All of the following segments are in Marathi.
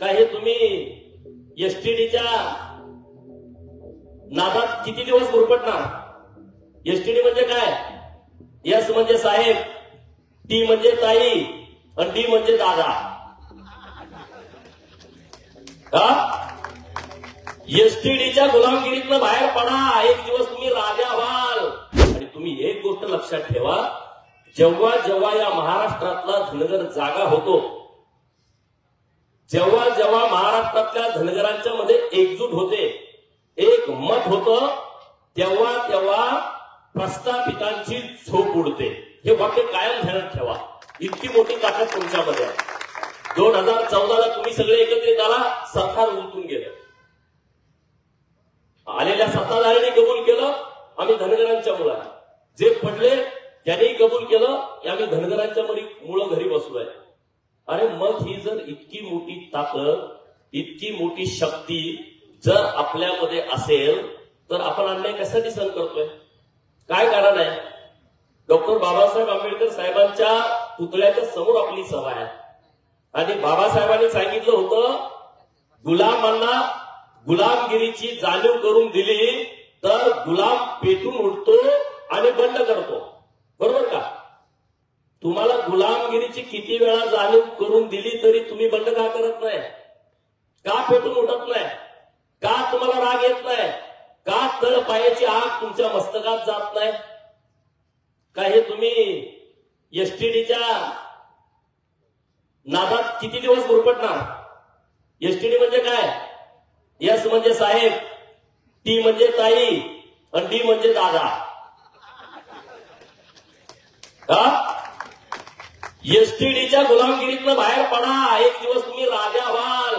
का हे तुम्ही एसटीडीच्या नादात किती दिवस गुरपटणार एसटीडी म्हणजे काय? एस म्हणजे साहेब टी म्हणजे ताई आणि डी म्हणजे दादा. हा? एसटीडीच्या गुलामगिरीतनं बाहेर पडा. एक दिवस तुम्ही राजा व्हाल. आणि तुम्ही एक गोष्ट लक्षात ठेवा. जेव्हा जेव्हा या महाराष्ट्रातला धनगर जागा होतो जेव्हा जेव्हा महाराष्ट्रातल्या धनगरांच्या मध्ये एकजूट होते एक मत होतं तेव्हा तेव्हा प्रस्थापितांची झोप उडते. हे वाक्य कायम ध्यानात ठेवा. इतकी मोठी ताकद तुमच्यामध्ये आहे. दोन हजार चौदाला तुम्ही सगळे एकत्रित आला सरकार उलटून गेलं. आलेल्या सत्ताधाऱ्यांनी कबूल केलं आम्ही धनगरांच्या मुला जे पडले त्यांनी कबूल केलं की आम्ही धनगरांच्या मुळे घरी बसलोय. अरे मग ही जर इतकी मोठी ताकद इतकी मोठी शक्ती जर आपल्यामध्ये असेल तर आपण अन्याय कशासाठी सहन करतोय? काय कारण आहे? डॉक्टर बाबासाहेब आंबेडकर साहेबांच्या पुतळ्याच्या समोर आपली सभा आहे. आणि बाबासाहेबांनी सांगितलं होतं गुलामांना गुलामगिरीची जाणीव करून दिली तर गुलाम पेटून उठतो आणि बंड करतो. तुम्हाला गुलामगिरीची किती वेळा जाणीव करून दिली तरी तुम्ही बंड का करत नाही? का पेटून उठत नाही? का तुम्हाला राग येत नाही? का तळ पायाची आग तुमच्या मस्तकात जात नाही? का हे तुम्ही एसटीडीच्या नादात किती दिवस गुरपटणार एसटीडी म्हणजे काय? एस म्हणजे साहेब टी म्हणजे ताई आणि डी म्हणजे दादा. हा? एसटीडीच्या गुलामगिरीतनं बाहेर पडा. एक दिवस तुम्ही राजा व्हाल.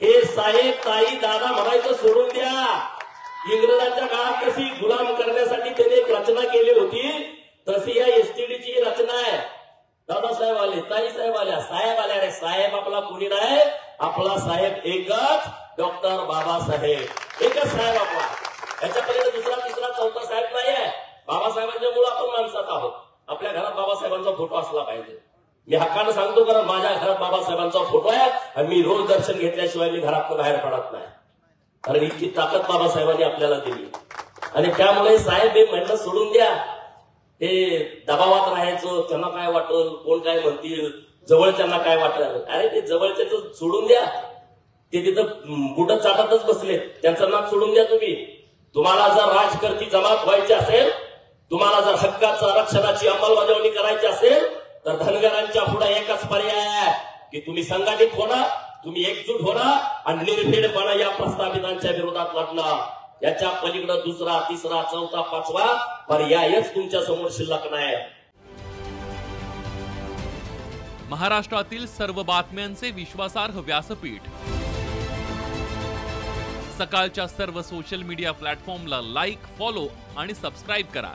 हे साहेब ताई दादा म्हणायचं सोडून द्या. इंग्रजांच्या काळात कशी गुलाम करण्यासाठी त्याने एक रचना केली होती तशी या एसटीडीची रचना आहे. दादासाहेब आले ताई साहेब आल्या साहेब आल्या. रे साहेब आपला कुणी नाही आपला साहेब एकच डॉक्टर बाबासाहेब. एकच साहेब आपला. याच्यापर्यंत दुसरा तिसरा चौथा साहेब नाही आहे. बाबासाहेबांच्या मुळे आपण माणसात आहोत. आपल्या घरात बाबासाहेबांचा फोटो असला पाहिजे. मी हक्कानं सांगतो कारण माझ्या घरात बाबासाहेबांचा फोटो आहे आणि मी रोज दर्शन घेतल्याशिवाय मी घरात बाहेर पडत नाही. कारण इतकी ताकद बाबासाहेबांनी आपल्याला दिली. आणि त्यामुळे साहेब हे म्हणणं सोडून द्या. ते दबावात राहायचं त्यांना काय वाटल कोण काय म्हणतील जवळच्यांना काय वाटल? अरे ते जवळच्या सोडून द्या. ते तिथं बुट चाटतच बसले त्यांचं नाक सोडून द्या तुम्ही. तुम्हाला जर राजकर्ती जमात व्हायची असेल तुम्हाला जर हक्काचं आरक्षणाची अंमलबजावणी करायची असेल तर धनगरांच्या पुढे एकच पर्याय आहे की तुम्ही संघटित होणं तुम्ही एकजूट होणं आणि निर्भीडपणा या प्रस्थापितांच्या विरोधात लढणं. याच्या पलीकडे दुसरा तिसरा चौथा पाचवा पर्यायच तुमच्यासमोर शिल्लक नाही. महाराष्ट्रातील सर्व बातम्यांचे विश्वासार्ह व्यासपीठ. सकाळच्या सर्व सोशल मीडिया प्लॅटफॉर्मला लाईक फॉलो आणि सबस्क्राईब करा.